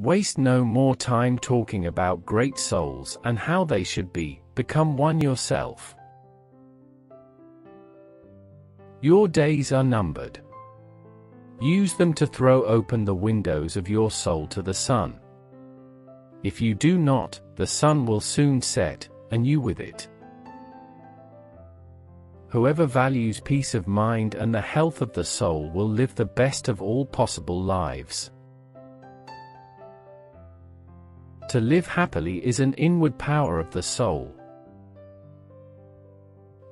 Waste no more time talking about great souls and how they should be, become one yourself. Your days are numbered. Use them to throw open the windows of your soul to the sun. If you do not, the sun will soon set, and you with it. Whoever values peace of mind and the health of the soul will live the best of all possible lives. To live happily is an inward power of the soul.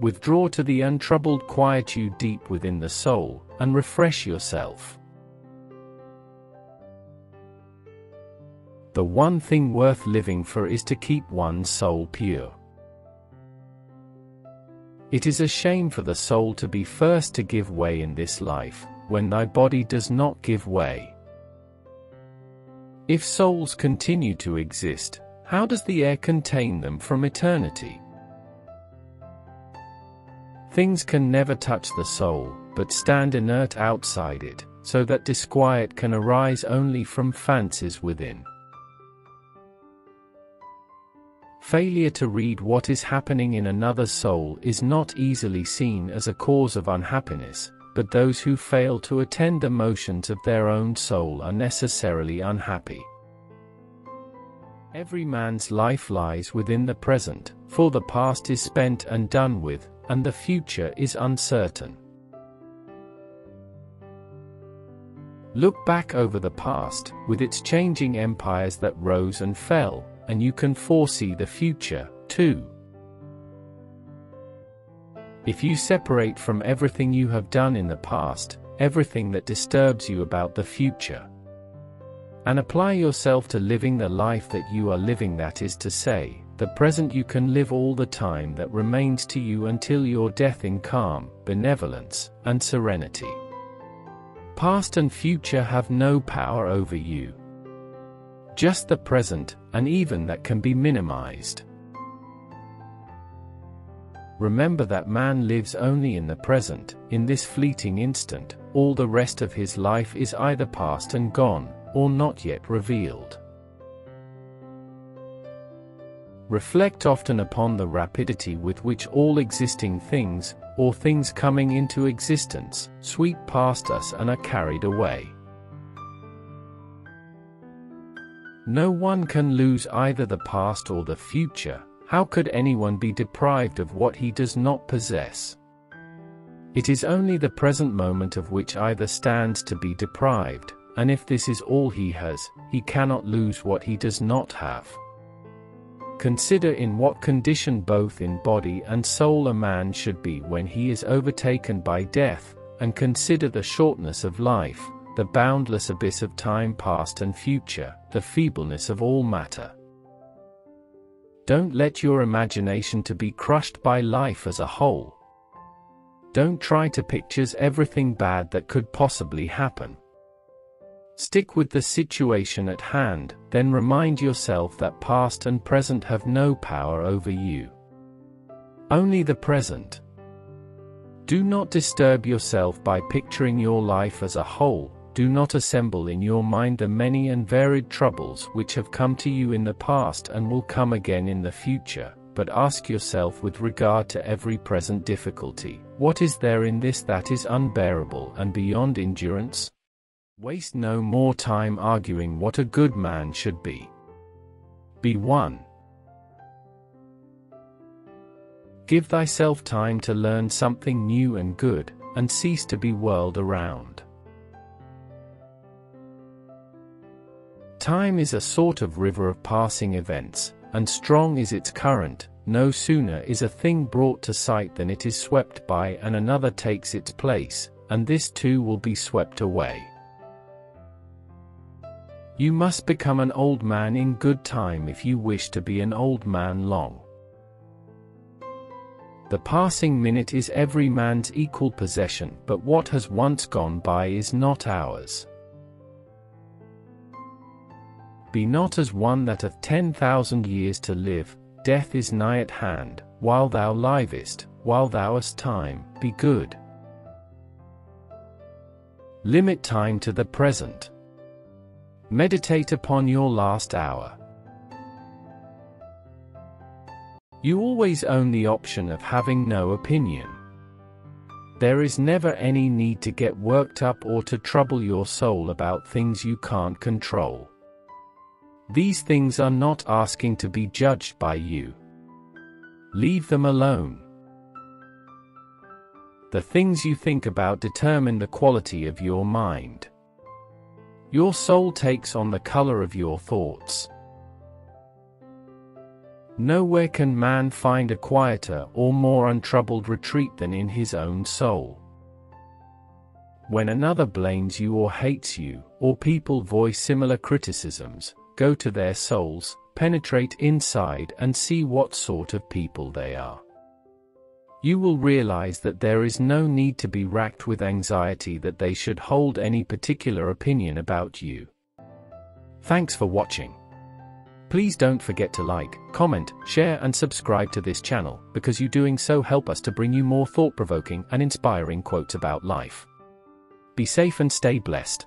Withdraw to the untroubled quietude deep within the soul, and refresh yourself. The one thing worth living for is to keep one's soul pure. It is a shame for the soul to be first to give way in this life, when thy body does not give way. If souls continue to exist, how does the air contain them from eternity? Things can never touch the soul, but stand inert outside it, so that disquiet can arise only from fancies within. Failure to read what is happening in another's soul is not easily seen as a cause of unhappiness, but those who fail to attend the motions of their own soul are necessarily unhappy. Every man's life lies within the present, for the past is spent and done with, and the future is uncertain. Look back over the past, with its changing empires that rose and fell, and you can foresee the future, too. If you separate from everything you have done in the past, everything that disturbs you about the future, and apply yourself to living the life that you are living, that is to say, the present you can live all the time that remains to you until your death in calm, benevolence, and serenity. Past and future have no power over you just the present, and even that can be minimized. Remember that man lives only in the present, in this fleeting instant, all the rest of his life is either past and gone, or not yet revealed. Reflect often upon the rapidity with which all existing things, or things coming into existence, sweep past us and are carried away. No one can lose either the past or the future, how could anyone be deprived of what he does not possess? It is only the present moment of which either stands to be deprived, and if this is all he has, he cannot lose what he does not have. Consider in what condition both in body and soul a man should be when he is overtaken by death, and consider the shortness of life, the boundless abyss of time past and future, the feebleness of all matter. Don't let your imagination to be crushed by life as a whole. Don't try to picture everything bad that could possibly happen. Stick with the situation at hand, then remind yourself that past and present have no power over you. Only the present. Do not disturb yourself by picturing your life as a whole, do not assemble in your mind the many and varied troubles which have come to you in the past and will come again in the future, but ask yourself with regard to every present difficulty, what is there in this that is unbearable and beyond endurance? Waste no more time arguing what a good man should be. Be one. Give thyself time to learn something new and good, and cease to be whirled around. Time is a sort of river of passing events, and strong is its current, no sooner is a thing brought to sight than it is swept by and another takes its place, and this too will be swept away. You must become an old man in good time if you wish to be an old man long. The passing minute is every man's equal possession, but what has once gone by is not ours. Be not as one that hath ten thousand years to live, death is nigh at hand, while thou livest, while thou hast time, be good. Limit time to the present. Meditate upon your last hour. You always own the option of having no opinion. There is never any need to get worked up or to trouble your soul about things you can't control. These things are not asking to be judged by you. Leave them alone. The things you think about determine the quality of your mind. Your soul takes on the color of your thoughts. Nowhere can man find a quieter or more untroubled retreat than in his own soul. When another blames you or hates you, or people voice similar criticisms, go to their souls, penetrate inside and see what sort of people they are. You will realize that there is no need to be racked with anxiety that they should hold any particular opinion about you. Thanks for watching. Please don't forget to like, comment, share and subscribe to this channel, because you doing so help us to bring you more thought-provoking and inspiring quotes about life. Be safe and stay blessed.